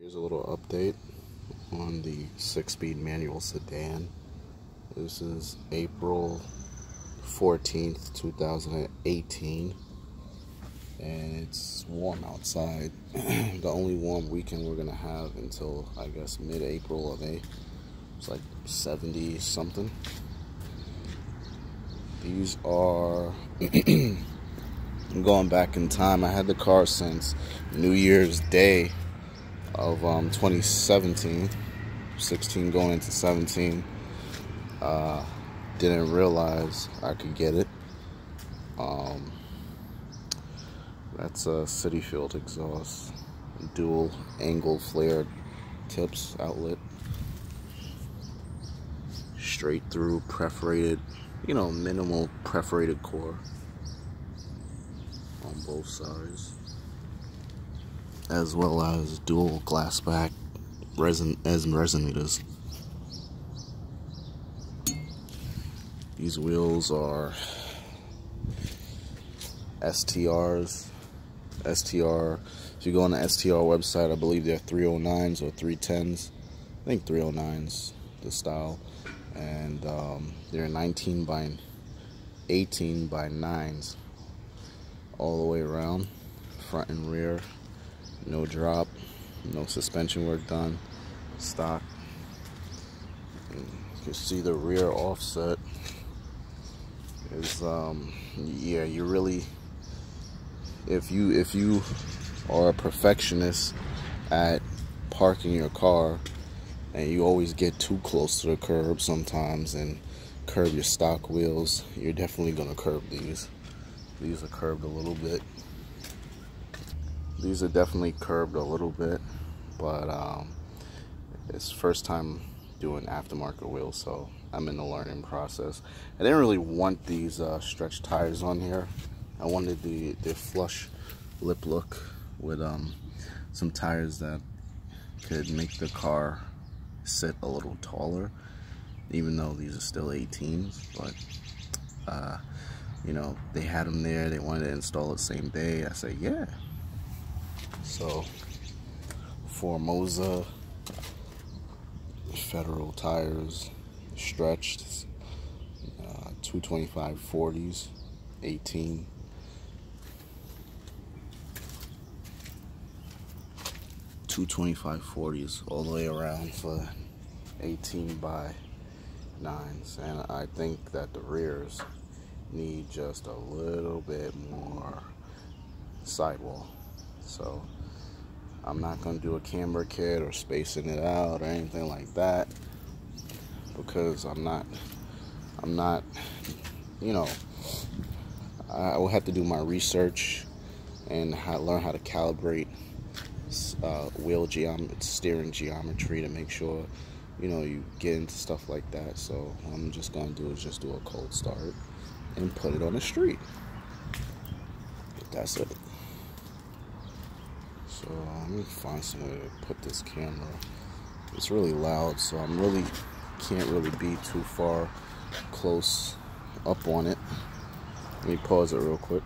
Here's a little update on the six-speed manual sedan. This is April 14th, 2018 and it's warm outside. the only warm weekend we're gonna have until I guess mid-April or May. It's like 70 something. These are I'm going back in time. I had the car since New Year's Day of um, 2017, 16 going into 17. Uh, didn't realize I could get it. Um, that's a Citi Field exhaust, dual angle flared tips outlet, straight through perforated, you know, minimal perforated core on both sides as well as dual glass pack resin as resonators. These wheels are STRs. STR. If you go on the STR website, I believe they're 309s or 310s. I think 309s, the style. And um, they're 19 by 18 by 9s all the way around, front and rear no drop no suspension work done stock. You can see the rear offset is um yeah you really if you if you are a perfectionist at parking your car and you always get too close to the curb sometimes and curb your stock wheels you're definitely gonna curb these. These are curved a little bit these are definitely curved a little bit, but um, it's first time doing aftermarket wheels, so I'm in the learning process. I didn't really want these uh, stretch tires on here. I wanted the, the flush lip look with um, some tires that could make the car sit a little taller, even though these are still 18s, but uh, you know, they had them there, they wanted to install it same day. I said, yeah, so, Formoza Federal tires, stretched, uh, 225 40s, 18. Two twenty-five forties all the way around for 18 by 9s and I think that the rears need just a little bit more sidewall so I'm not going to do a camber kit or spacing it out or anything like that because I'm not I'm not you know I will have to do my research and how, learn how to calibrate uh, wheel geometry, steering geometry to make sure you know you get into stuff like that. So I'm just gonna do is just do a cold start and put it on the street. That's it so uh, let me find somewhere to put this camera. It's really loud, so I'm really can't really be too far close up on it. Let me pause it real quick.